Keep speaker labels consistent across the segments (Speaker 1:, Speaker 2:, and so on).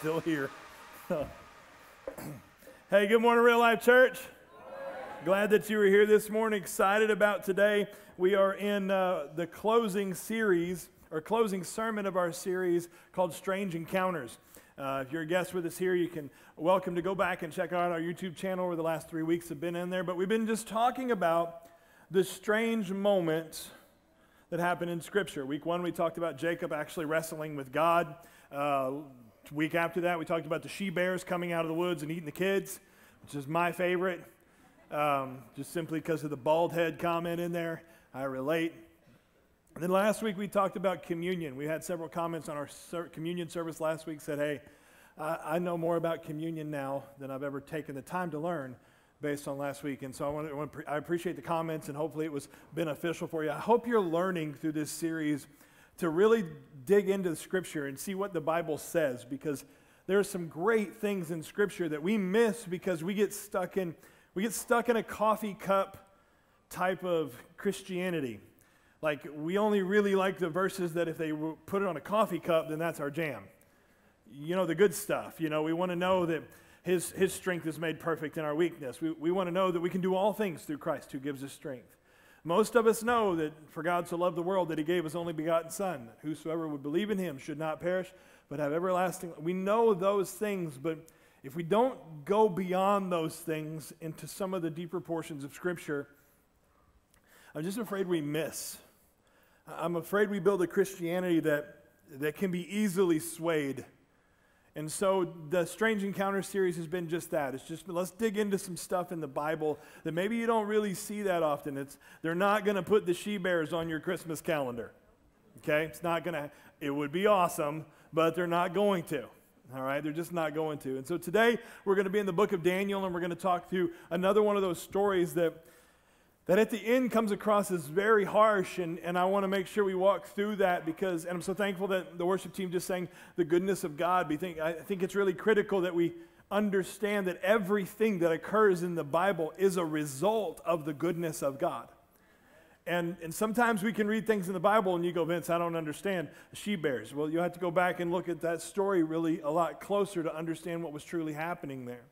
Speaker 1: Still here. hey, good morning, Real Life Church. Glad that you were here this morning. Excited about today. We are in uh, the closing series or closing sermon of our series called Strange Encounters. Uh, if you're a guest with us here, you can welcome to go back and check out our YouTube channel where the last three weeks have been in there. But we've been just talking about the strange moments that happen in Scripture. Week one, we talked about Jacob actually wrestling with God. Uh, week after that, we talked about the she bears coming out of the woods and eating the kids, which is my favorite, um, just simply because of the bald head comment in there. I relate. And then last week, we talked about communion. We had several comments on our ser- communion service last week said, hey, I, I know more about communion now than I've ever taken the time to learn based on last week. And so I, want to, I, appreciate the comments and hopefully it was beneficial for you. I hope you're learning through this series to really dig into the scripture and see what the Bible says because there are some great things in scripture that we miss because we get stuck in we get stuck in a coffee cup type of Christianity. Like we only really like the verses that if they put it on a coffee cup then that's our jam. You know the good stuff. You know, we want to know that his, his strength is made perfect in our weakness. We, we want to know that we can do all things through Christ who gives us strength. Most of us know that for God so loved the world that he gave his only begotten Son, that whosoever would believe in him should not perish, but have everlasting. Life. We know those things, but if we don't go beyond those things into some of the deeper portions of Scripture, I'm just afraid we miss. I'm afraid we build a Christianity that, that can be easily swayed and so the Strange Encounter series has been just that. It's just let's dig into some stuff in the Bible that maybe you don't really see that often. It's they're not going to put the she bears on your Christmas calendar. Okay? It's not going to it would be awesome, but they're not going to. All right? They're just not going to. And so today we're going to be in the book of Daniel and we're going to talk through another one of those stories that that at the end comes across as very harsh, and, and I want to make sure we walk through that because, and I'm so thankful that the worship team just sang the goodness of God. We think, I think it's really critical that we understand that everything that occurs in the Bible is a result of the goodness of God. And, and sometimes we can read things in the Bible and you go, Vince, I don't understand she bears. Well, you have to go back and look at that story really a lot closer to understand what was truly happening there.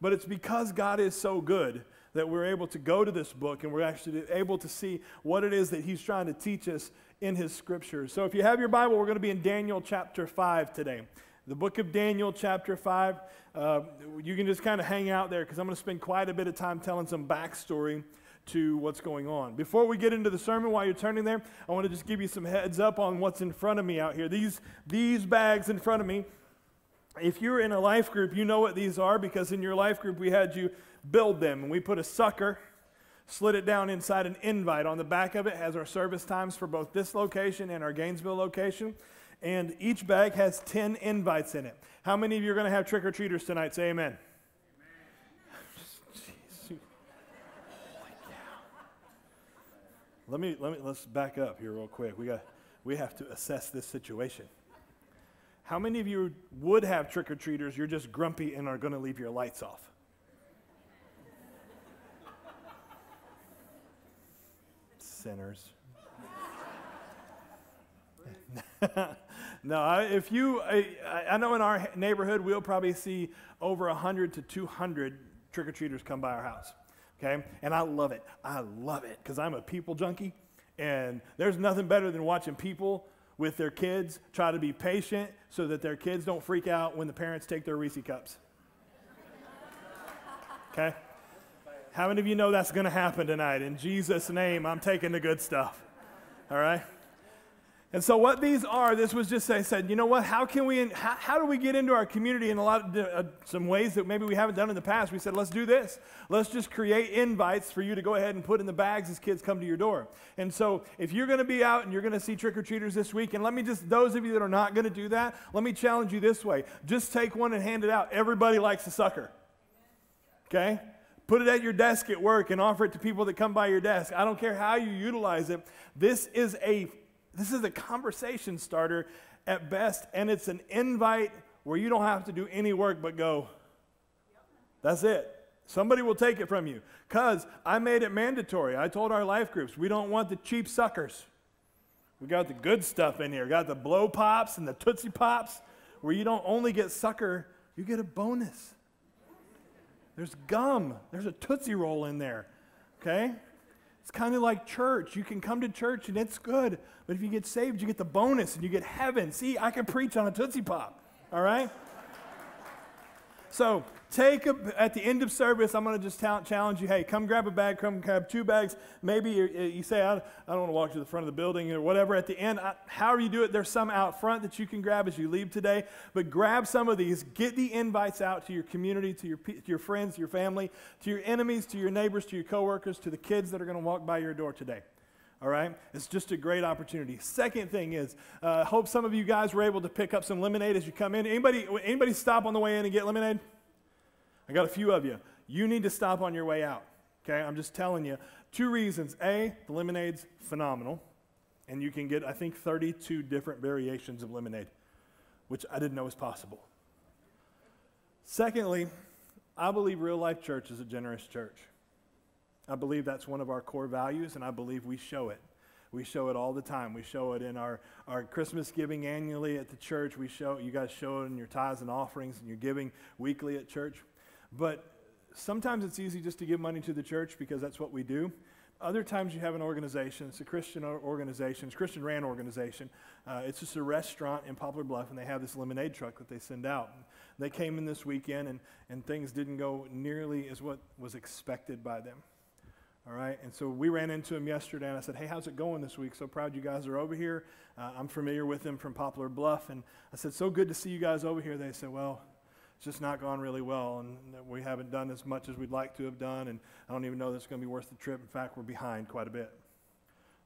Speaker 1: But it's because God is so good that we're able to go to this book and we're actually able to see what it is that he's trying to teach us in his scriptures. So if you have your Bible, we're going to be in Daniel chapter 5 today. The book of Daniel, chapter 5. Uh, you can just kind of hang out there because I'm going to spend quite a bit of time telling some backstory to what's going on. Before we get into the sermon, while you're turning there, I want to just give you some heads up on what's in front of me out here. These, these bags in front of me, if you're in a life group, you know what these are because in your life group we had you build them. And we put a sucker, slid it down inside an invite. On the back of it has our service times for both this location and our Gainesville location. And each bag has 10 invites in it. How many of you are going to have trick or treaters tonight? Say amen. Let me, let me, let's back up here real quick. We, got, we have to assess this situation. How many of you would have trick or treaters? You're just grumpy and are going to leave your lights off. Sinners. no, if you, I, I, know in our neighborhood we'll probably see over 100 to 200 trick or treaters come by our house. Okay? And I love it. I love it because I'm a people junkie. And there's nothing better than watching people with their kids try to be patient so that their kids don't freak out when the parents take their Reese cups. Okay? How many of you know that's going to happen tonight? In Jesus' name, I'm taking the good stuff. All right? And so, what these are, this was just, I said, you know what? How can we, how, how do we get into our community in a lot of uh, some ways that maybe we haven't done in the past? We said, let's do this. Let's just create invites for you to go ahead and put in the bags as kids come to your door. And so, if you're going to be out and you're going to see trick or treaters this week, and let me just, those of you that are not going to do that, let me challenge you this way just take one and hand it out. Everybody likes a sucker. Okay? Put it at your desk at work and offer it to people that come by your desk. I don't care how you utilize it. This is a this is a conversation starter at best and it's an invite where you don't have to do any work but go. That's it. Somebody will take it from you cuz I made it mandatory. I told our life groups, we don't want the cheap suckers. We got the good stuff in here. We got the blow pops and the tootsie pops. where you don't only get sucker, you get a bonus. There's gum, there's a Tootsie Roll in there, okay? It's kind of like church. You can come to church and it's good, but if you get saved, you get the bonus and you get heaven. See, I can preach on a Tootsie Pop, all right? So take a, at the end of service, I'm going to just challenge you. Hey, come grab a bag. Come grab two bags. Maybe you, you say, I, I don't want to walk to the front of the building or whatever. At the end, I, however you do it, there's some out front that you can grab as you leave today. But grab some of these. Get the invites out to your community, to your to your friends, your family, to your enemies, to your neighbors, to your coworkers, to the kids that are going to walk by your door today. All right? It's just a great opportunity. Second thing is, uh, hope some of you guys were able to pick up some lemonade as you come in. Anybody, anybody stop on the way in and get lemonade? I got a few of you. You need to stop on your way out. Okay? I'm just telling you. Two reasons. A, the lemonade's phenomenal. And you can get, I think, 32 different variations of lemonade, which I didn't know was possible. Secondly, I believe Real Life Church is a generous church. I believe that's one of our core values, and I believe we show it. We show it all the time. We show it in our, our Christmas giving annually at the church. We show you guys show it in your tithes and offerings and your giving weekly at church. But sometimes it's easy just to give money to the church because that's what we do. Other times you have an organization, it's a Christian organization, it's a Christian ran organization. Uh, it's just a restaurant in Poplar Bluff, and they have this lemonade truck that they send out. They came in this weekend, and, and things didn't go nearly as what was expected by them. All right, and so we ran into him yesterday, and I said, Hey, how's it going this week? So proud you guys are over here. Uh, I'm familiar with them from Poplar Bluff, and I said, So good to see you guys over here. They said, Well, it's just not gone really well, and we haven't done as much as we'd like to have done, and I don't even know that it's going to be worth the trip. In fact, we're behind quite a bit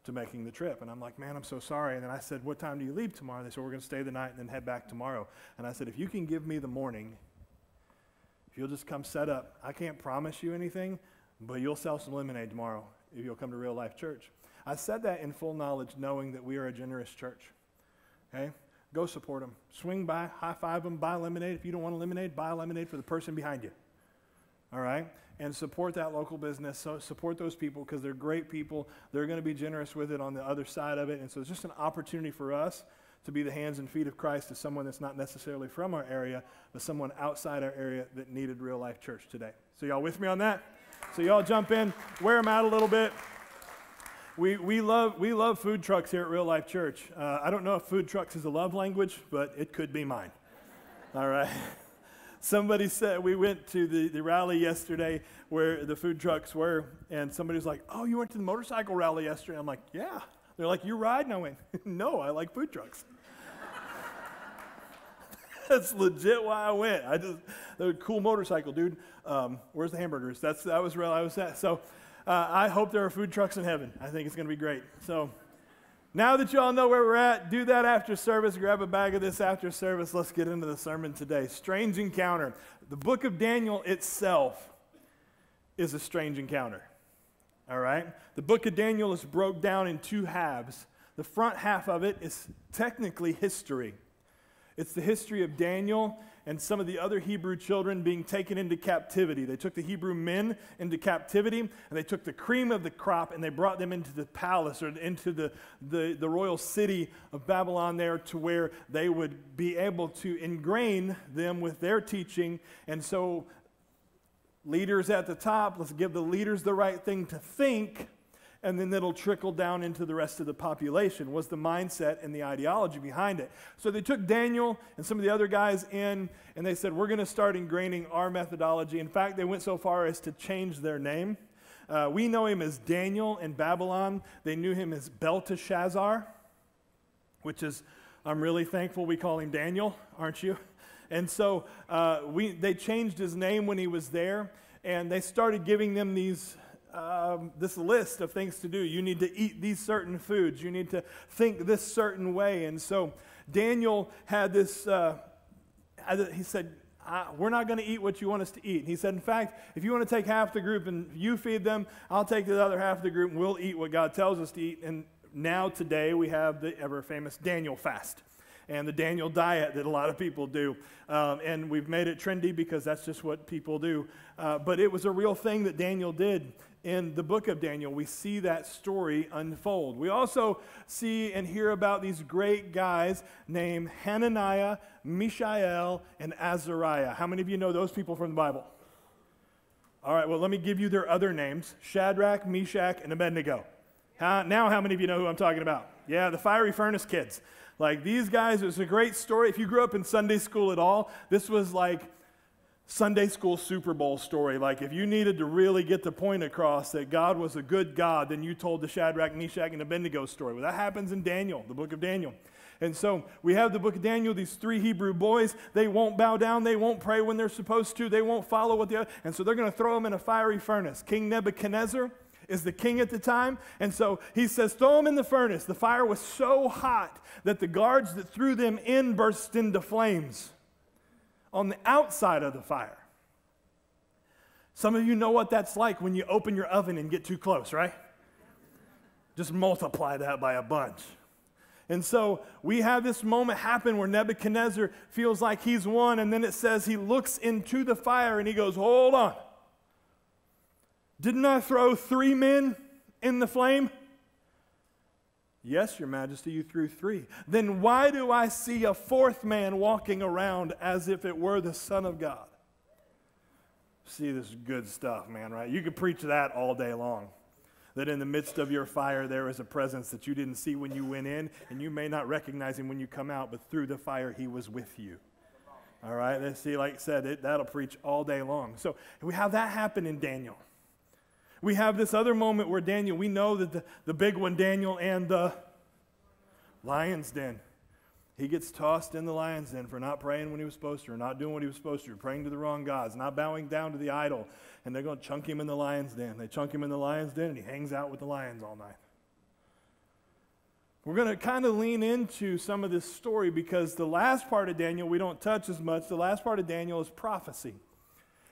Speaker 1: to making the trip. And I'm like, Man, I'm so sorry. And then I said, What time do you leave tomorrow? They said, We're going to stay the night and then head back tomorrow. And I said, If you can give me the morning, if you'll just come set up, I can't promise you anything but you'll sell some lemonade tomorrow if you'll come to Real Life Church. I said that in full knowledge, knowing that we are a generous church. Okay? Go support them. Swing by, high five them, buy lemonade. If you don't want lemonade, buy lemonade for the person behind you. All right? And support that local business. So support those people because they're great people. They're going to be generous with it on the other side of it. And so it's just an opportunity for us to be the hands and feet of Christ to someone that's not necessarily from our area, but someone outside our area that needed real life church today. So, y'all with me on that? So y'all jump in, wear them out a little bit. We, we, love, we love food trucks here at Real Life Church. Uh, I don't know if food trucks is a love language, but it could be mine. All right. Somebody said, we went to the, the rally yesterday where the food trucks were, and somebody was like, Oh, you went to the motorcycle rally yesterday? I'm like, Yeah. They're like, You ride? And I went, No, I like food trucks. That's legit why I went. I just, the cool motorcycle, dude. Um, where's the hamburgers? That's that was real. I was at. So uh, I hope there are food trucks in heaven. I think it's going to be great. So now that you all know where we're at, do that after service. Grab a bag of this after service. Let's get into the sermon today. Strange encounter. The book of Daniel itself is a strange encounter. All right? The book of Daniel is broke down in two halves. The front half of it is technically history. It's the history of Daniel and some of the other Hebrew children being taken into captivity. They took the Hebrew men into captivity, and they took the cream of the crop and they brought them into the palace or into the, the, the royal city of Babylon there to where they would be able to ingrain them with their teaching. And so, leaders at the top, let's give the leaders the right thing to think and then it'll trickle down into the rest of the population, was the mindset and the ideology behind it. So they took Daniel and some of the other guys in, and they said, We're going to start ingraining our methodology. In fact, they went so far as to change their name. Uh, we know him as Daniel in Babylon, they knew him as Belteshazzar, which is, I'm really thankful we call him Daniel, aren't you? And so uh, we, they changed his name when he was there, and they started giving them these um, this list of things to do. You need to eat these certain foods. You need to think this certain way. And so Daniel had this, uh, he said, we're not going to eat what you want us to eat. And he said, in fact, if you want to take half the group and you feed them, I'll take the other half of the group and we'll eat what God tells us to eat. And now, today, we have the ever famous Daniel fast and the Daniel diet that a lot of people do. Um, and we've made it trendy because that's just what people do. Uh, but it was a real thing that Daniel did in the book of Daniel, we see that story unfold. We also see and hear about these great guys named Hananiah, Mishael, and Azariah. How many of you know those people from the Bible? All right, well, let me give you their other names Shadrach, Meshach, and Abednego. How, now, how many of you know who I'm talking about? Yeah, the fiery furnace kids. Like these guys, it was a great story. If you grew up in Sunday school at all, this was like Sunday school Super Bowl story. Like, if you needed to really get the point across that God was a good God, then you told the Shadrach, Meshach, and Abednego story. Well, that happens in Daniel, the book of Daniel. And so we have the book of Daniel, these three Hebrew boys. They won't bow down. They won't pray when they're supposed to. They won't follow what the other. And so they're going to throw them in a fiery furnace. King Nebuchadnezzar is the king at the time. And so he says, throw them in the furnace. The fire was so hot that the guards that threw them in burst into flames on the outside of the fire. Some of you know what that's like when you open your oven and get too close, right? Just multiply that by a bunch. And so we have this moment happen where Nebuchadnezzar feels like he's won, and then it says he looks into the fire and he goes, Hold on. Didn't I throw three men in the flame? Yes, Your Majesty, you threw three. Then why do I see a fourth man walking around as if it were the Son of God? See, this is good stuff, man, right? You could preach that all day long. That in the midst of your fire, there is a presence that you didn't see when you went in, and you may not recognize him when you come out, but through the fire, he was with you. All right? See, like I said, it, that'll preach all day long. So we have that happen in Daniel. We have this other moment where Daniel, we know that the, the big one, Daniel and the lion's den. He gets tossed in the lion's den for not praying when he was supposed to, or not doing what he was supposed to, or praying to the wrong gods, not bowing down to the idol. And they're going to chunk him in the lion's den. They chunk him in the lion's den, and he hangs out with the lions all night. We're going to kind of lean into some of this story because the last part of Daniel we don't touch as much. The last part of Daniel is prophecy.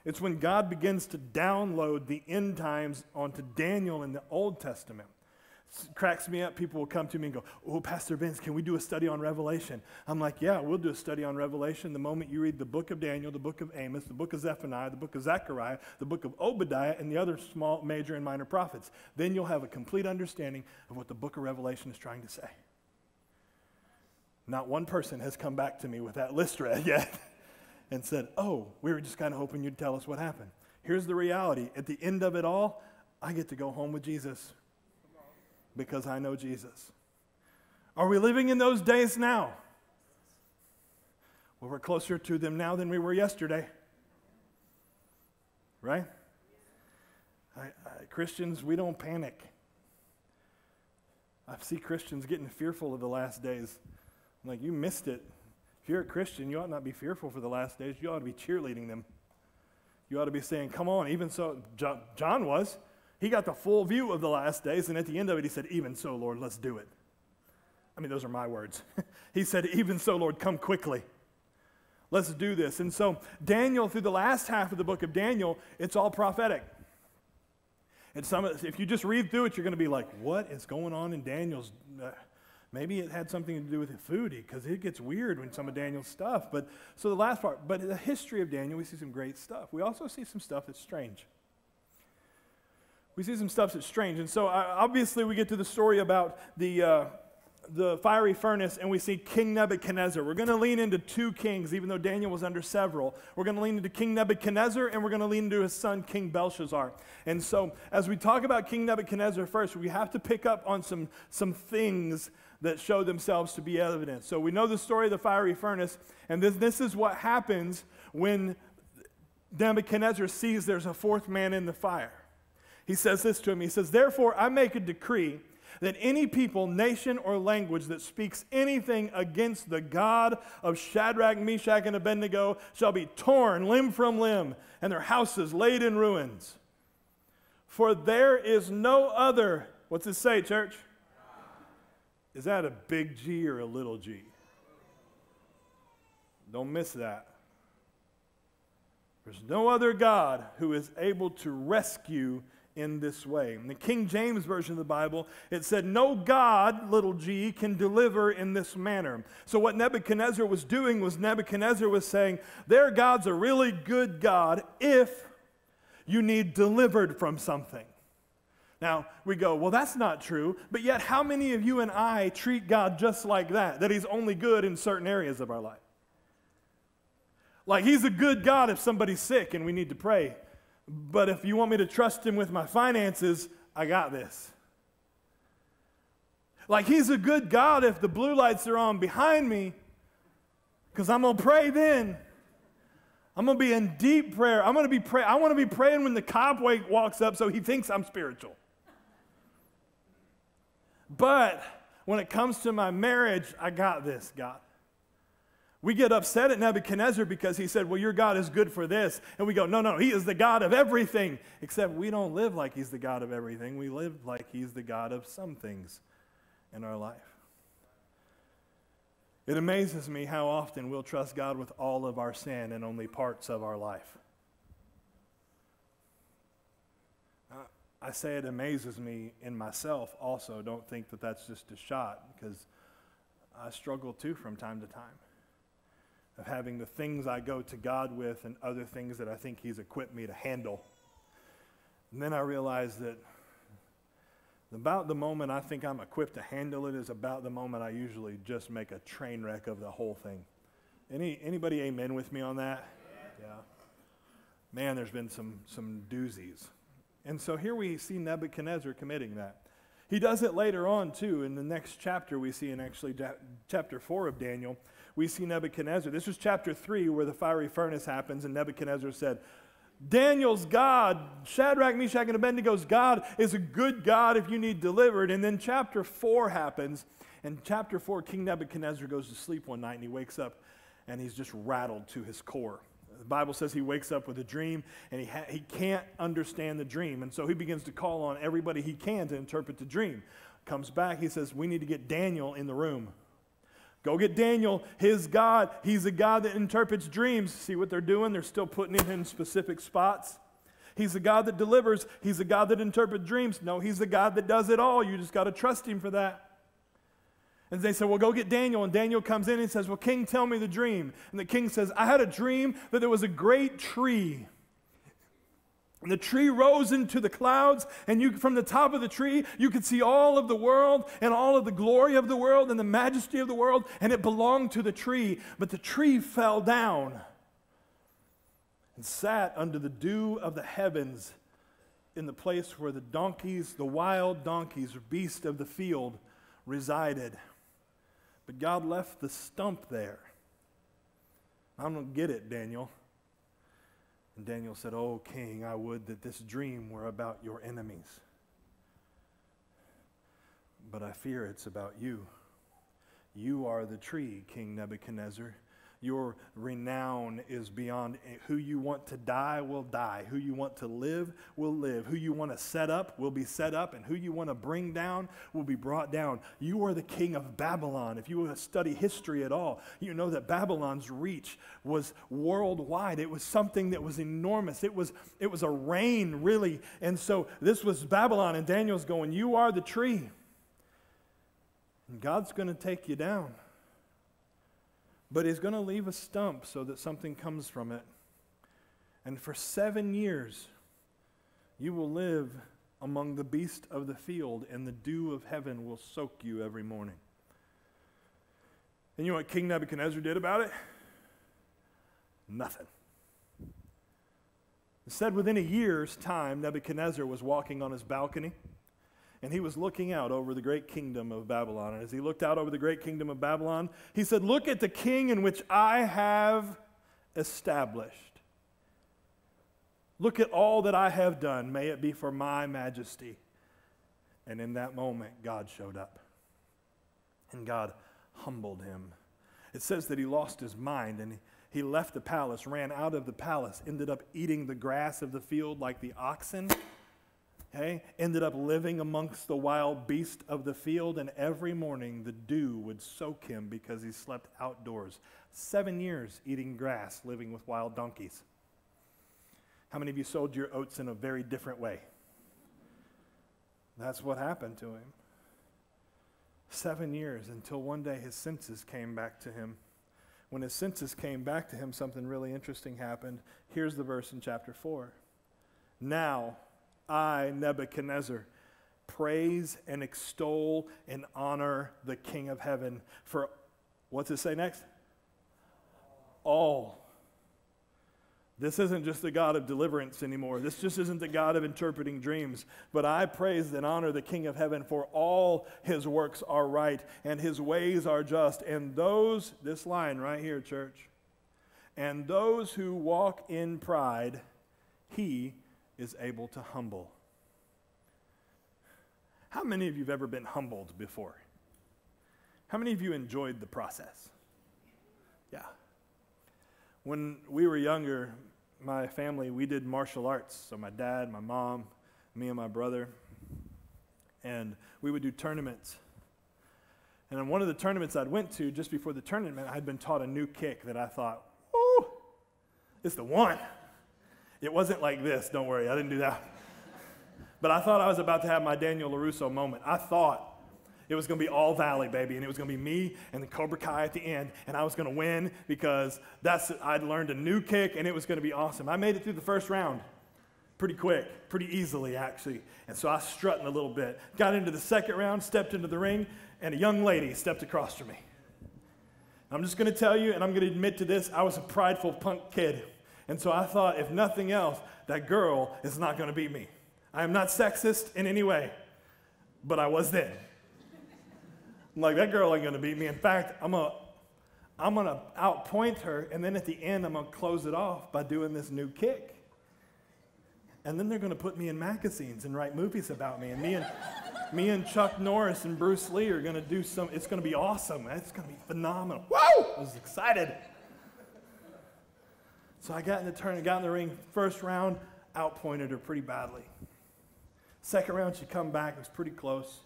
Speaker 1: It's when God begins to download the end times onto Daniel in the Old Testament. It cracks me up. People will come to me and go, Oh, Pastor Vince, can we do a study on Revelation? I'm like, Yeah, we'll do a study on Revelation the moment you read the book of Daniel, the book of Amos, the book of Zephaniah, the book of Zechariah, the book of Obadiah, and the other small, major, and minor prophets. Then you'll have a complete understanding of what the book of Revelation is trying to say. Not one person has come back to me with that list read yet and said, Oh, we were just kind of hoping you'd tell us what happened. Here's the reality at the end of it all, I get to go home with Jesus because I know Jesus. Are we living in those days now? Well, we're closer to them now than we were yesterday. Right? I, I, Christians, we don't panic. I see Christians getting fearful of the last days. I'm like, you missed it. If you're a Christian, you ought not be fearful for the last days. You ought to be cheerleading them. You ought to be saying, Come on, even so. John, was. He got the full view of the last days, and at the end of it, he said, Even so, Lord, let's do it. I mean, those are my words. he said, Even so, Lord, come quickly. Let's do this. And so, Daniel, through the last half of the book of Daniel, it's all prophetic. And some, if you just read through it, you're going to be like, What is going on in Daniel's? Uh, Maybe it had something to do with food because it gets weird when some of Daniel's stuff. But so the last part, but in the history of Daniel, we see some great stuff. We also see some stuff that's strange. We see some stuff that's strange. And so uh, obviously we get to the story about the, uh, the fiery furnace and we see King Nebuchadnezzar. We're going to lean into two kings, even though Daniel was under several. We're going to lean into King Nebuchadnezzar and we're going to lean into his son, King Belshazzar. And so as we talk about King Nebuchadnezzar first, we have to pick up on some, some things that show themselves to be evidence. So we know the story of the fiery furnace, and this, this is what happens when Nebuchadnezzar sees there's a fourth man in the fire. He says this to him He says, Therefore, I make a decree that any people, nation, or language that speaks anything against the God of Shadrach, Meshach, and Abednego shall be torn limb from limb, and their houses laid in ruins. For there is no other, what's it say, church? Is that a big G or a little g? Don't miss that. There's no other God who is able to rescue in this way. In the King James Version of the Bible, it said, No God, little g, can deliver in this manner. So, what Nebuchadnezzar was doing was Nebuchadnezzar was saying, Their God's a really good God if you need delivered from something. Now, we go, well, that's not true. But yet, how many of you and I treat God just like that? That He's only good in certain areas of our life? Like, He's a good God if somebody's sick and we need to pray. But if you want me to trust Him with my finances, I got this. Like, He's a good God if the blue lights are on behind me, because I'm going to pray then. I'm going to be in deep prayer. I'm going to be pray. I want to be praying when the cop walks up so he thinks I'm spiritual. But when it comes to my marriage, I got this, God. We get upset at Nebuchadnezzar because he said, Well, your God is good for this. And we go, No, no, he is the God of everything. Except we don't live like he's the God of everything. We live like he's the God of some things in our life. It amazes me how often we'll trust God with all of our sin and only parts of our life. I say it amazes me in myself also. Don't think that that's just a shot because I struggle too from time to time of having the things I go to God with and other things that I think He's equipped me to handle. And then I realize that about the moment I think I'm equipped to handle it is about the moment I usually just make a train wreck of the whole thing. Any, anybody amen with me on that? Yeah. Man, there's been some, some doozies. And so here we see Nebuchadnezzar committing that. He does it later on, too. In the next chapter, we see in actually chapter 4 of Daniel, we see Nebuchadnezzar. This was chapter 3 where the fiery furnace happens, and Nebuchadnezzar said, Daniel's God, Shadrach, Meshach, and Abednego's God is a good God if you need delivered. And then chapter 4 happens. And chapter 4, King Nebuchadnezzar goes to sleep one night and he wakes up and he's just rattled to his core. The Bible says he wakes up with a dream and he, ha- he can't understand the dream. And so he begins to call on everybody he can to interpret the dream. Comes back, he says, We need to get Daniel in the room. Go get Daniel, his God. He's a God that interprets dreams. See what they're doing? They're still putting him in specific spots. He's a God that delivers. He's a God that interprets dreams. No, he's the God that does it all. You just got to trust him for that. And they said, Well, go get Daniel. And Daniel comes in and says, Well, King, tell me the dream. And the king says, I had a dream that there was a great tree. And the tree rose into the clouds, and you, from the top of the tree, you could see all of the world and all of the glory of the world and the majesty of the world, and it belonged to the tree. But the tree fell down and sat under the dew of the heavens in the place where the donkeys, the wild donkeys, or beasts of the field, resided. But God left the stump there. I don't get it, Daniel. And Daniel said, Oh, king, I would that this dream were about your enemies. But I fear it's about you. You are the tree, King Nebuchadnezzar. Your renown is beyond who you want to die will die. Who you want to live will live. Who you want to set up will be set up. And who you want to bring down will be brought down. You are the king of Babylon. If you study history at all, you know that Babylon's reach was worldwide. It was something that was enormous. It was, it was a reign, really. And so this was Babylon. And Daniel's going, You are the tree. And God's going to take you down. But he's going to leave a stump so that something comes from it. And for seven years, you will live among the beasts of the field, and the dew of heaven will soak you every morning. And you know what King Nebuchadnezzar did about it? Nothing. Said within a year's time, Nebuchadnezzar was walking on his balcony and he was looking out over the great kingdom of Babylon. And as he looked out over the great kingdom of Babylon, he said, Look at the king in which I have established. Look at all that I have done. May it be for my majesty. And in that moment, God showed up. And God humbled him. It says that he lost his mind and he left the palace, ran out of the palace, ended up eating the grass of the field like the oxen okay, ended up living amongst the wild beast of the field, and every morning the dew would soak him because he slept outdoors. Seven years eating grass, living with wild donkeys. How many of you sold your oats in a very different way? That's what happened to him. Seven years until one day his senses came back to him. When his senses came back to him, something really interesting happened. Here's the verse in chapter 4. Now, I, Nebuchadnezzar, praise and extol and honor the King of heaven for what's it say next? All. This isn't just the God of deliverance anymore. This just isn't the God of interpreting dreams. But I praise and honor the King of heaven for all his works are right and his ways are just. And those, this line right here, church, and those who walk in pride, he is able to humble. How many of you have ever been humbled before? How many of you enjoyed the process? Yeah. When we were younger, my family, we did martial arts. So my dad, my mom, me and my brother. And we would do tournaments. And in one of the tournaments I'd went to, just before the tournament, I'd been taught a new kick that I thought, "Ooh, it's the one. It wasn't like this, don't worry, I didn't do that. But I thought I was about to have my Daniel LaRusso moment. I thought it was going to be all Valley, baby, and it was going to be me and the Cobra Kai at the end, and I was going to win because that's I'd learned a new kick, and it was going to be awesome. I made it through the first round pretty quick, pretty easily, actually. And so I strutting a little bit. Got into the second round, stepped into the ring, and a young lady stepped across from me. I'm just going to tell you, and I'm going to admit to this, I was a prideful punk kid. And so I thought, if nothing else, that girl is not going to beat me. I am not sexist in any way, but I was then. I'm like, that girl ain't gonna beat me. In fact, I'm gonna, I'm gonna outpoint her, and then at the end, I'm gonna close it off by doing this new kick. And then they're gonna put me in magazines and write movies about me. And me and me and Chuck Norris and Bruce Lee are gonna do some, it's gonna be awesome. It's gonna be phenomenal. Whoa! I was excited. So I got in the turn, got in the ring, first round, outpointed her pretty badly. Second round, she come back, it was pretty close.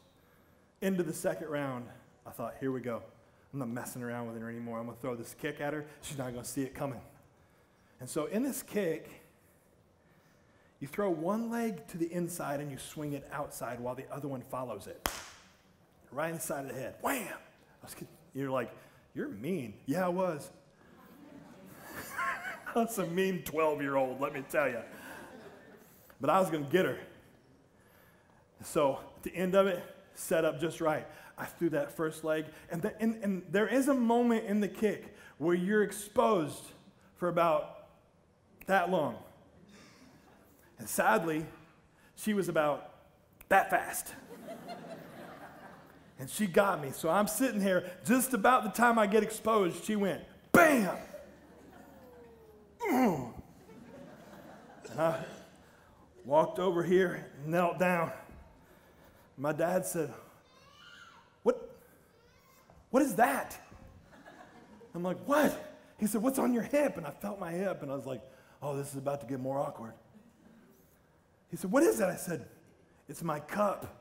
Speaker 1: Into the second round, I thought, here we go. I'm not messing around with her anymore. I'm going to throw this kick at her. She's not going to see it coming. And so in this kick, you throw one leg to the inside and you swing it outside while the other one follows it. Right inside of the head. Wham! You're like, you're mean. Yeah, I was. That's a mean 12 year old, let me tell you. But I was going to get her. So at the end of it, set up just right. I threw that first leg, and, the, and, and there is a moment in the kick where you're exposed for about that long. And sadly, she was about that fast. and she got me. So I'm sitting here, just about the time I get exposed, she went, BAM! Mm. And I walked over here, and knelt down. My dad said, What? What is that? I'm like, What? He said, What's on your hip? And I felt my hip, and I was like, Oh, this is about to get more awkward. He said, What is that? I said, It's my cup.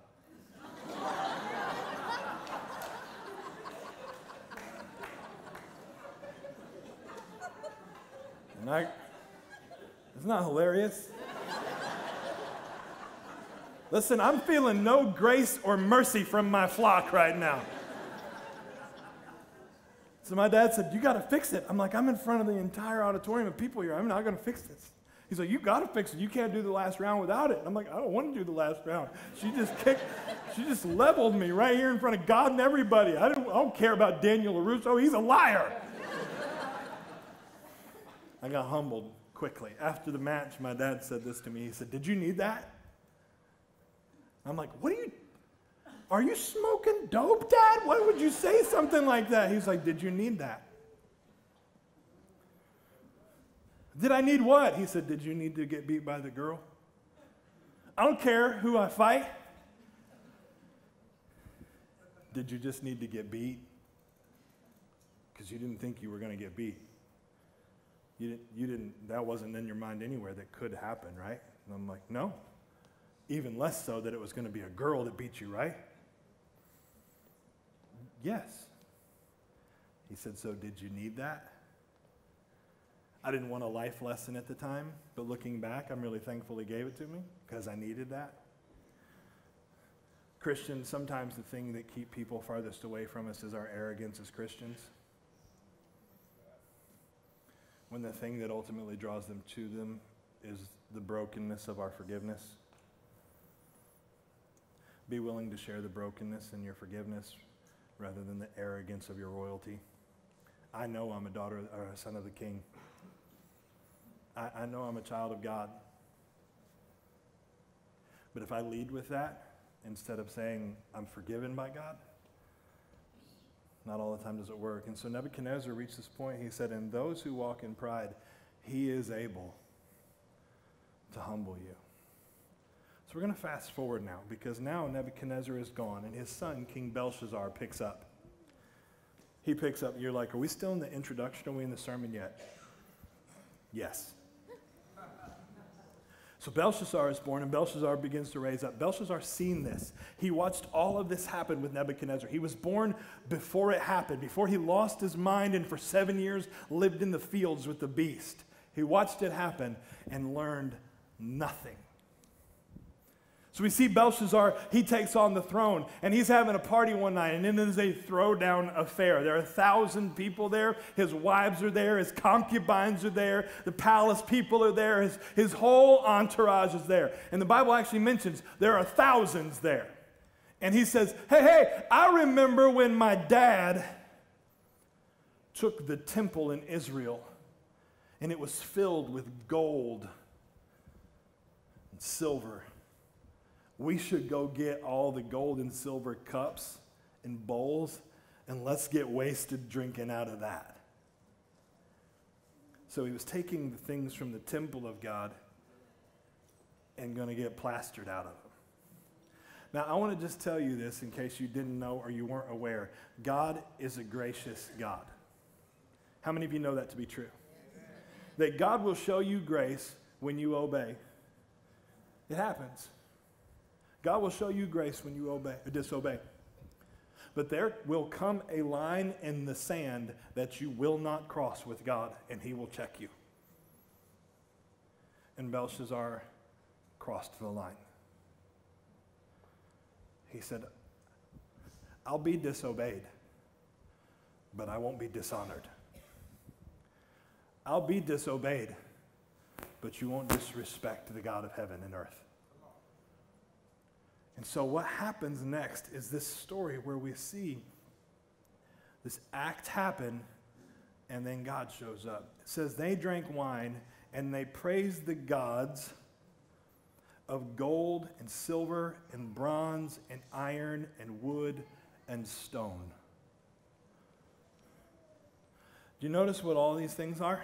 Speaker 1: I, it's not hilarious. Listen, I'm feeling no grace or mercy from my flock right now. So my dad said, You got to fix it. I'm like, I'm in front of the entire auditorium of people here. I'm not going to fix this. He's like, You got to fix it. You can't do the last round without it. And I'm like, I don't want to do the last round. She just kicked, she just leveled me right here in front of God and everybody. I don't, I don't care about Daniel LaRusso. He's a liar. I got humbled quickly. After the match, my dad said this to me. He said, Did you need that? I'm like, what are you, are you smoking dope, Dad? Why would you say something like that? He's like, did you need that? Did I need what? He said, did you need to get beat by the girl? I don't care who I fight. Did you just need to get beat? Because you didn't think you were going to get beat. You didn't, you didn't, that wasn't in your mind anywhere that could happen, right? And I'm like, no, even less so that it was going to be a girl that beat you, right? Yes. He said, So did you need that? I didn't want a life lesson at the time, but looking back, I'm really thankful he gave it to me because I needed that. Christians, sometimes the thing that keep people farthest away from us is our arrogance as Christians. When the thing that ultimately draws them to them is the brokenness of our forgiveness. be willing to share the brokenness and your forgiveness rather than the arrogance of your royalty. I know I'm a daughter or a son of the king. I, I know I'm a child of God. But if I lead with that instead of saying I'm forgiven by God, not all the time does it work. And so Nebuchadnezzar reached this point. He said, And those who walk in pride, he is able to humble you. So we're going to fast forward now because now Nebuchadnezzar is gone and his son, King Belshazzar, picks up. He picks up, you're like, Are we still in the introduction? Are we in the sermon yet? Yes. So Belshazzar is born, and Belshazzar begins to raise up. Belshazzar seen this. He watched all of this happen with Nebuchadnezzar. He was born before it happened, before he lost his mind and for seven years lived in the fields with the beast. He watched it happen and learned nothing. So we see Belshazzar, he takes on the throne, and he's having a party one night, and then there's a throwdown affair. There are a thousand people there. His wives are there, his concubines are there, the palace people are there, his, his whole entourage is there. And the Bible actually mentions there are thousands there. And he says, Hey, hey, I remember when my dad took the temple in Israel, and it was filled with gold and silver we should go get all the gold and silver cups and bowls and let's get wasted drinking out of that. So he was taking the things from the temple of God and going to get plastered out of them. Now, I want to just tell you this in case you didn't know or you weren't aware. God is a gracious God. How many of you know that to be true? That God will show you grace when you obey. It happens. God will show you grace when you obey, disobey. But there will come a line in the sand that you will not cross with God, and He will check you. And Belshazzar crossed the line. He said, I'll be disobeyed, but I won't be dishonored. I'll be disobeyed, but you won't disrespect the God of heaven and earth. And so, what happens next is this story where we see this act happen and then God shows up. It says, They drank wine and they praised the gods of gold and silver and bronze and iron and wood and stone. Do you notice what all these things are?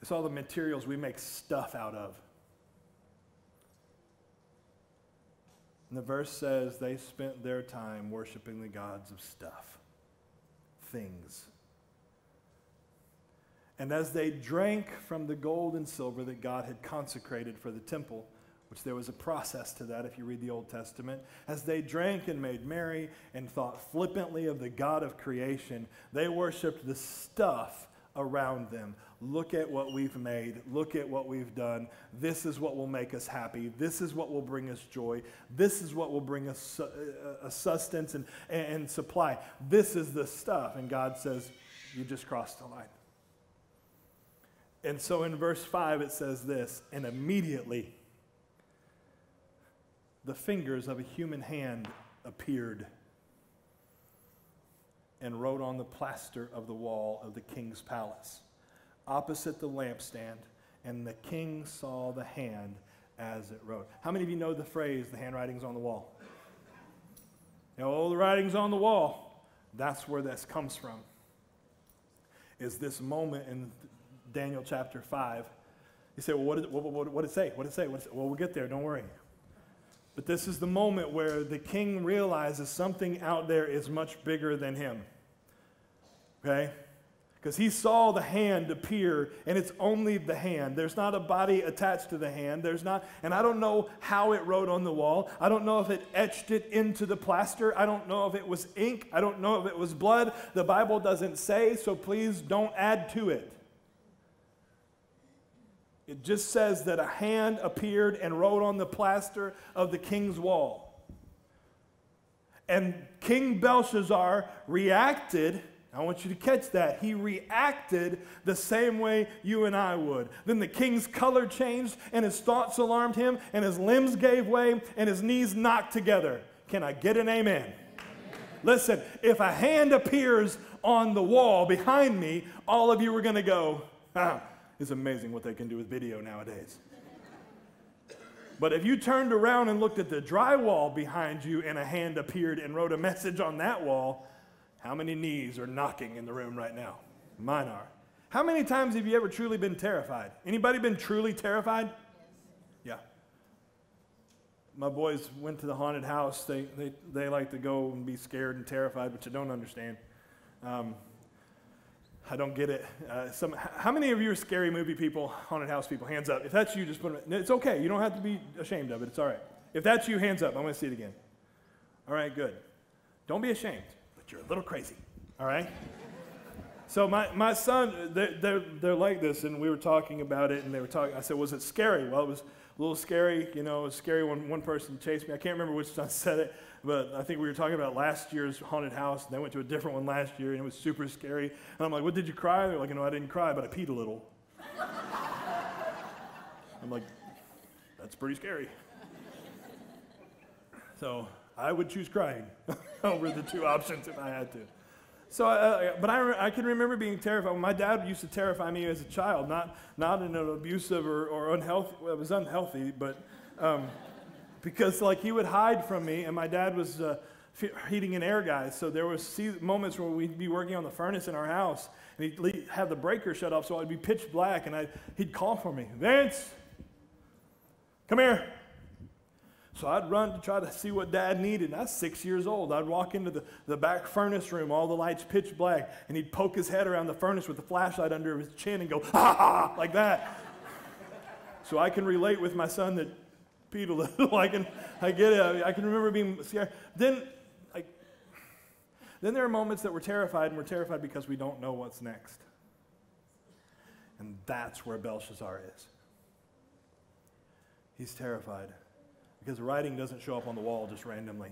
Speaker 1: It's all the materials we make stuff out of. And the verse says they spent their time worshiping the gods of stuff, things. And as they drank from the gold and silver that God had consecrated for the temple, which there was a process to that if you read the Old Testament, as they drank and made merry and thought flippantly of the God of creation, they worshiped the stuff around them. Look at what we've made. Look at what we've done. This is what will make us happy. This is what will bring us joy. This is what will bring us uh, a sustenance and, and supply. This is the stuff. And God says, You just crossed the line. And so in verse 5, it says this And immediately the fingers of a human hand appeared and wrote on the plaster of the wall of the king's palace, opposite the lampstand, and the king saw the hand as it wrote. How many of you know the phrase, the handwriting's on the wall? You know, oh, the writing's on the wall. That's where this comes from. Is this moment in Daniel chapter 5. You say, well, what did, what, what, what did it say? What did it say? What did it say? Well, we'll get there, don't worry. But this is the moment where the king realizes something out there is much bigger than him. Okay? Because he saw the hand appear, and it's only the hand. There's not a body attached to the hand. There's not, and I don't know how it wrote on the wall. I don't know if it etched it into the plaster. I don't know if it was ink. I don't know if it was blood. The Bible doesn't say, so please don't add to it. It just says that a hand appeared and wrote on the plaster of the king's wall. And King Belshazzar reacted I want you to catch that. He reacted the same way you and I would. Then the king's color changed, and his thoughts alarmed him, and his limbs gave way, and his knees knocked together. Can I get an amen? amen? Listen, if a hand appears on the wall behind me, all of you are going to go, ah, it's amazing what they can do with video nowadays. But if you turned around and looked at the drywall behind you and a hand appeared and wrote a message on that wall, how many knees are knocking in the room right now? Mine are. How many times have you ever truly been terrified? Anybody been truly terrified? Yeah. My boys went to the haunted house. They, they, they like to go and be scared and terrified, which I don't understand. Um, I don't get it. Uh, some, how many of you are scary movie people, haunted house people? Hands up. If that's you, just put it. It's okay. You don't have to be ashamed of it. It's all right. If that's you, hands up. I'm going to see it again. All right, good. Don't be ashamed you're a little crazy, all right? so my, my son, they're, they're, they're like this, and we were talking about it, and they were talking, I said, was it scary? Well, it was a little scary, you know, it was scary when one person chased me. I can't remember which son said it, but I think we were talking about last year's haunted house, and they went to a different one last year, and it was super scary. And I'm like, what, did you cry? They're like, no, I didn't cry, but I peed a little. I'm like, that's pretty scary. So I would choose crying over the two options if I had to. So, uh, but I, I can remember being terrified. My dad used to terrify me as a child, not, not in an abusive or, or unhealthy, well, it was unhealthy, but um, because like he would hide from me, and my dad was uh, heating and air guy. So there was moments where we'd be working on the furnace in our house, and he'd have the breaker shut off, so I'd be pitch black, and I'd, he'd call for me, Vince, come here. So I'd run to try to see what dad needed. And I was six years old. I'd walk into the, the back furnace room, all the lights pitch black, and he'd poke his head around the furnace with the flashlight under his chin and go, ha ha, like that. so I can relate with my son that peed a little. I can, I get it. I can remember being scared. Then, like, then there are moments that we're terrified, and we're terrified because we don't know what's next. And that's where Belshazzar is. He's terrified because writing doesn't show up on the wall just randomly.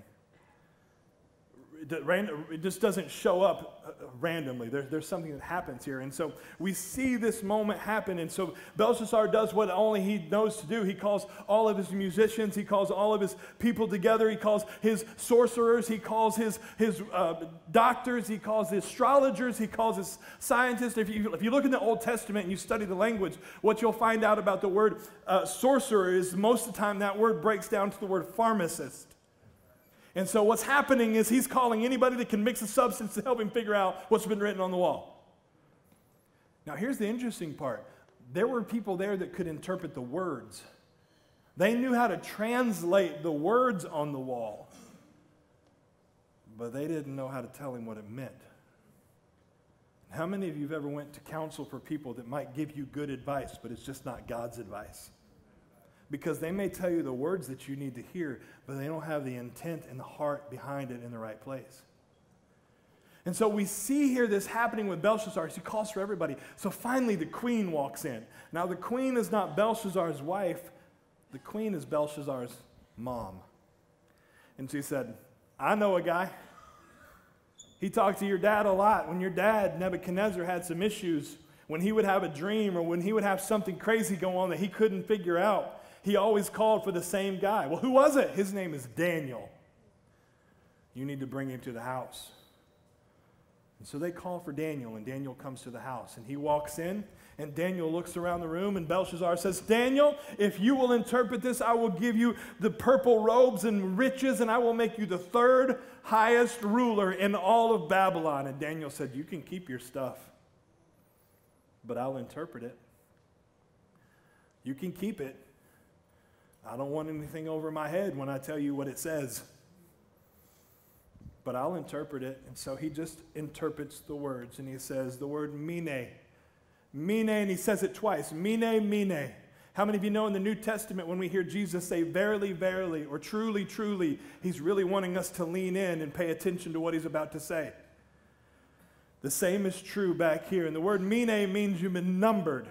Speaker 1: It just doesn't show up uh, randomly. There, there's something that happens here. And so we see this moment happen. And so Belshazzar does what only he knows to do. He calls all of his musicians, he calls all of his people together, he calls his sorcerers, he calls his, his uh, doctors, he calls his astrologers, he calls his scientists. If you, if you look in the Old Testament and you study the language, what you'll find out about the word uh, sorcerer is most of the time that word breaks down to the word pharmacist. And so what's happening is he's calling anybody that can mix a substance to help him figure out what's been written on the wall. Now, here's the interesting part there were people there that could interpret the words, they knew how to translate the words on the wall, but they didn't know how to tell him what it meant. How many of you have ever went to counsel for people that might give you good advice, but it's just not God's advice? Because they may tell you the words that you need to hear, but they don't have the intent and the heart behind it in the right place. And so we see here this happening with Belshazzar. He calls for everybody. So finally, the queen walks in. Now, the queen is not Belshazzar's wife, the queen is Belshazzar's mom. And she said, I know a guy. He talked to your dad a lot. When your dad, Nebuchadnezzar, had some issues, when he would have a dream or when he would have something crazy go on that he couldn't figure out, he always called for the same guy. Well, who was it? His name is Daniel. You need to bring him to the house. And so they call for Daniel, and Daniel comes to the house. And he walks in, and Daniel looks around the room, and Belshazzar says, Daniel, if you will interpret this, I will give you the purple robes and riches, and I will make you the third highest ruler in all of Babylon. And Daniel said, You can keep your stuff, but I'll interpret it. You can keep it, I don't want anything over my head when I tell you what it says. But I'll interpret it. And so he just interprets the words and he says the word mene. Mene, and he says it twice. Mene, mene. How many of you know in the New Testament when we hear Jesus say, verily, verily, or truly, truly, he's really wanting us to lean in and pay attention to what he's about to say? The same is true back here. And the word mene means you've been numbered.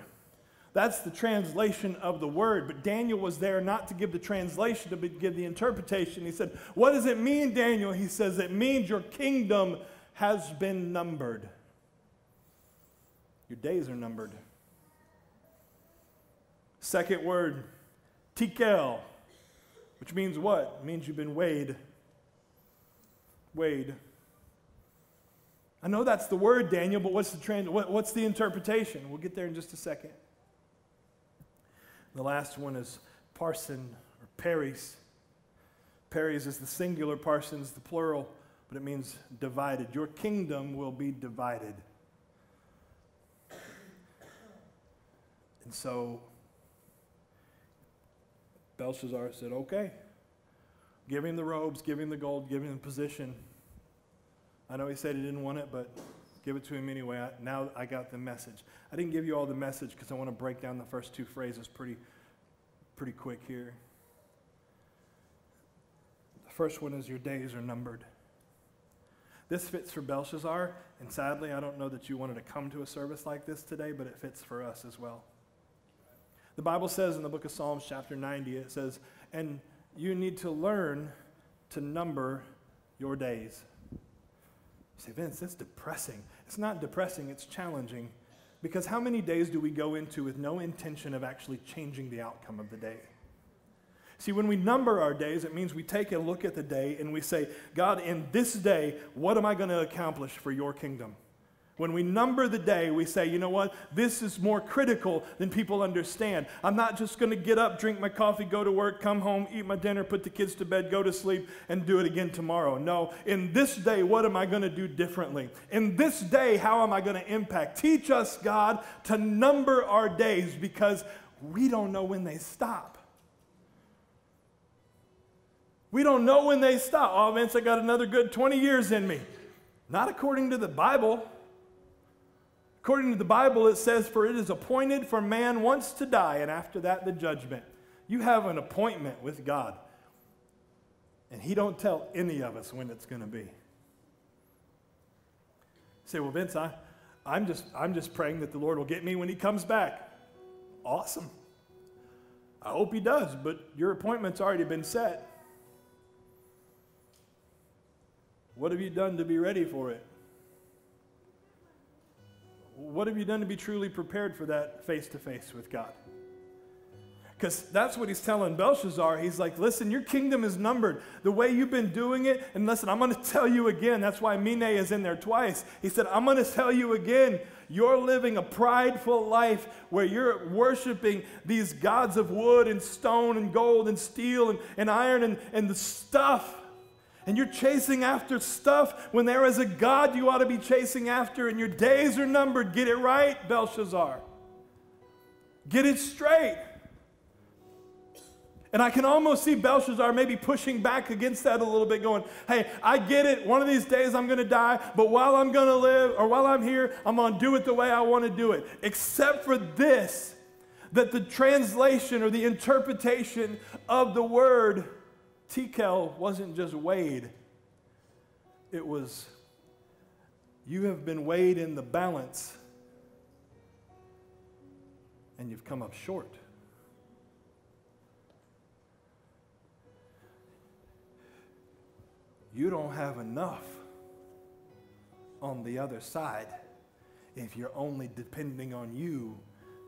Speaker 1: That's the translation of the word. But Daniel was there not to give the translation, to give the interpretation. He said, What does it mean, Daniel? He says, It means your kingdom has been numbered. your days are numbered. Second word, tekel, which means what? It means you've been weighed. Weighed. I know that's the word, Daniel, but what's the trans- what, what's the interpretation? We'll get there in just a second. The last one is parson or paris. Paris is the singular, parsons the plural, but it means divided. Your kingdom will be divided. And so Belshazzar said, Okay. Give him the robes, give him the gold, give him the position. I know he said he didn't want it, but give it to him anyway. I, now I got the message. I didn't give you all the message because I want to break down the first two phrases pretty, pretty quick here. The first one is your days are numbered. This fits for Belshazzar, and sadly, I don't know that you wanted to come to a service like this today, but it fits for us as well. The Bible says in the book of Psalms, chapter 90, it says, and you need to learn to number your days. You say, Vince, that's depressing. It's not depressing, it's challenging. Because how many days do we go into with no intention of actually changing the outcome of the day? See, when we number our days, it means we take a look at the day and we say, God, in this day, what am I going to accomplish for your kingdom? When we number the day, we say, you know what? This is more critical than people understand. I'm not just going to get up, drink my coffee, go to work, come home, eat my dinner, put the kids to bed, go to sleep, and do it again tomorrow. No, in this day, what am I going to do differently? In this day, how am I going to impact? Teach us, God, to number our days because we don't know when they stop. We don't know when they stop. Oh, Vince, I got another good 20 years in me. Not according to the Bible. According to the Bible, it says, For it is appointed for man once to die, and after that, the judgment. You have an appointment with God. And He don't tell any of us when it's going to be. You say, Well, Vince, I, I'm, just, I'm just praying that the Lord will get me when He comes back. Awesome. I hope He does, but your appointment's already been set. What have you done to be ready for it? What have you done to be truly prepared for that face to face with God? Because that's what he's telling Belshazzar. He's like, listen, your kingdom is numbered. The way you've been doing it, and listen, I'm going to tell you again. That's why Mene is in there twice. He said, I'm going to tell you again. You're living a prideful life where you're worshiping these gods of wood and stone and gold and steel and, and iron and, and the stuff and you're chasing after stuff when there is a God you ought to be chasing after, and your days are numbered. Get it right, Belshazzar. Get it straight. And I can almost see Belshazzar maybe pushing back against that a little bit, going, Hey, I get it. One of these days I'm going to die, but while I'm going to live, or while I'm here, I'm going to do it the way I want to do it. Except for this, that the translation or the interpretation of the word Tekel wasn't just weighed, it was you have been weighed in the balance and you've come up short. You don't have enough on the other side if you're only depending on you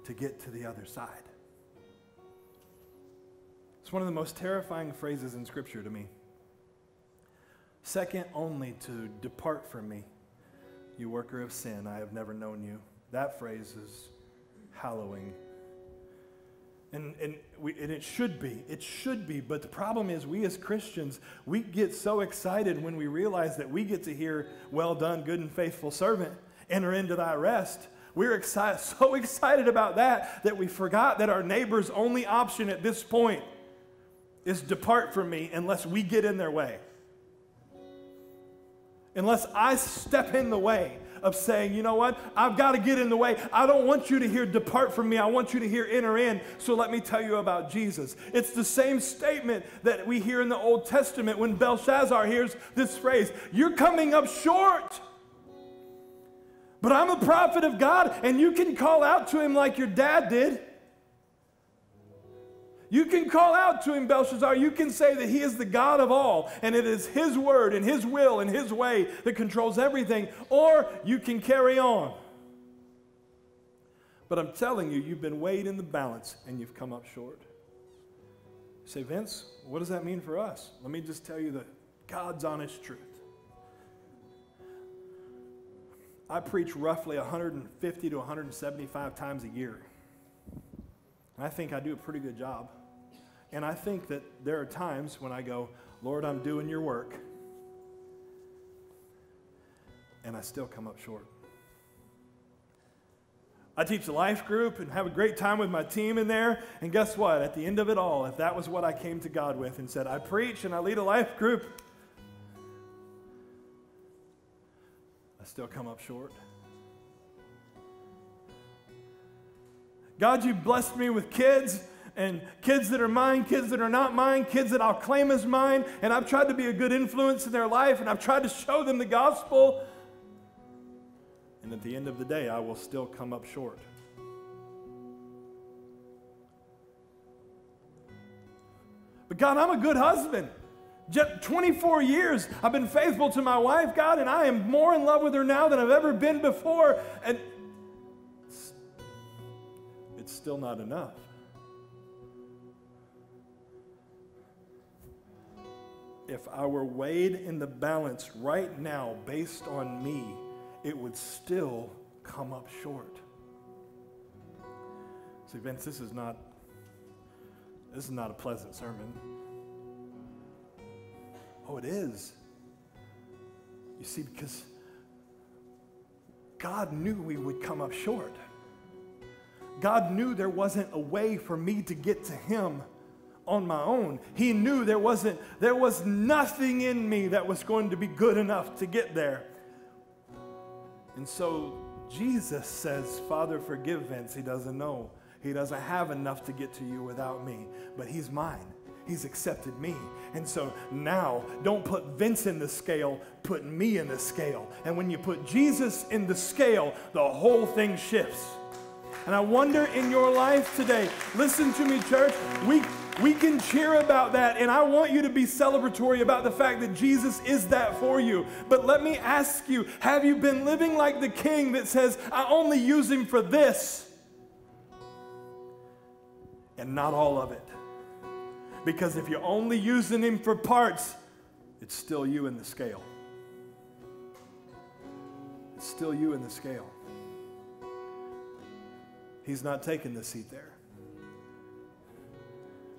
Speaker 1: to get to the other side. It's one of the most terrifying phrases in Scripture to me. Second only to depart from me, you worker of sin, I have never known you. That phrase is hallowing. And, and, we, and it should be. It should be. But the problem is, we as Christians, we get so excited when we realize that we get to hear, Well done, good and faithful servant, enter into thy rest. We're excited, so excited about that that we forgot that our neighbor's only option at this point is depart from me unless we get in their way. Unless I step in the way of saying, you know what, I've got to get in the way. I don't want you to hear depart from me. I want you to hear enter in. So let me tell you about Jesus. It's the same statement that we hear in the Old Testament when Belshazzar hears this phrase You're coming up short. But I'm a prophet of God, and you can call out to him like your dad did. You can call out to him, Belshazzar. You can say that he is the God of all, and it is his word and his will and his way that controls everything. Or you can carry on. But I'm telling you, you've been weighed in the balance and you've come up short. You say, Vince, what does that mean for us? Let me just tell you the God's honest truth. I preach roughly 150 to 175 times a year. I think I do a pretty good job. And I think that there are times when I go, Lord, I'm doing your work, and I still come up short. I teach a life group and have a great time with my team in there. And guess what? At the end of it all, if that was what I came to God with and said, I preach and I lead a life group, I still come up short. God, you blessed me with kids and kids that are mine, kids that are not mine, kids that I'll claim as mine, and I've tried to be a good influence in their life, and I've tried to show them the gospel. And at the end of the day, I will still come up short. But God, I'm a good husband. 24 years I've been faithful to my wife, God, and I am more in love with her now than I've ever been before. And it's still not enough. If I were weighed in the balance right now based on me, it would still come up short. See, Vince, this is not this is not a pleasant sermon. Oh, it is. You see, because God knew we would come up short. God knew there wasn't a way for me to get to Him on my own. He knew there wasn't there was nothing in me that was going to be good enough to get there. And so Jesus says, "Father, forgive Vince. He doesn't know. He doesn't have enough to get to you without me, but he's mine." He's accepted me. And so now, don't put Vince in the scale, put me in the scale. And when you put Jesus in the scale, the whole thing shifts. And I wonder in your life today, listen to me, church, we, we can cheer about that, and I want you to be celebratory about the fact that Jesus is that for you. But let me ask you have you been living like the king that says, I only use him for this, and not all of it? Because if you're only using him for parts, it's still you in the scale. It's still you in the scale. He's not taking the seat there.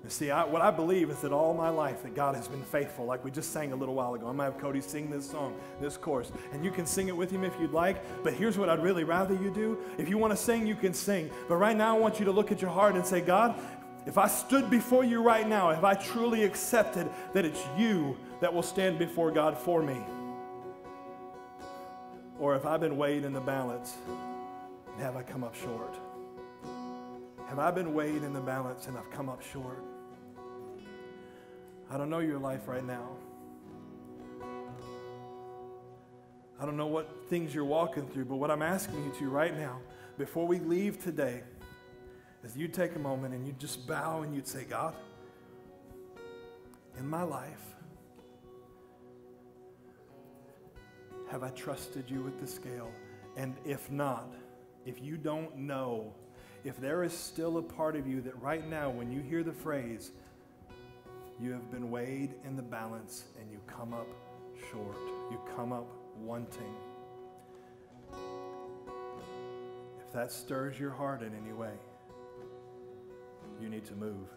Speaker 1: See, I, what I believe is that all my life that God has been faithful, like we just sang a little while ago. I'm going to have Cody sing this song, this chorus, and you can sing it with him if you'd like. But here's what I'd really rather you do. If you want to sing, you can sing. But right now, I want you to look at your heart and say, God, if I stood before you right now, if I truly accepted that it's you that will stand before God for me, or if I've been weighed in the balance, and have I come up short? Have I been weighed in the balance and I've come up short? I don't know your life right now. I don't know what things you're walking through, but what I'm asking you to right now, before we leave today, is you take a moment and you just bow and you'd say, God, in my life, have I trusted you with the scale? And if not, if you don't know, if there is still a part of you that right now, when you hear the phrase, you have been weighed in the balance and you come up short. You come up wanting. If that stirs your heart in any way, you need to move.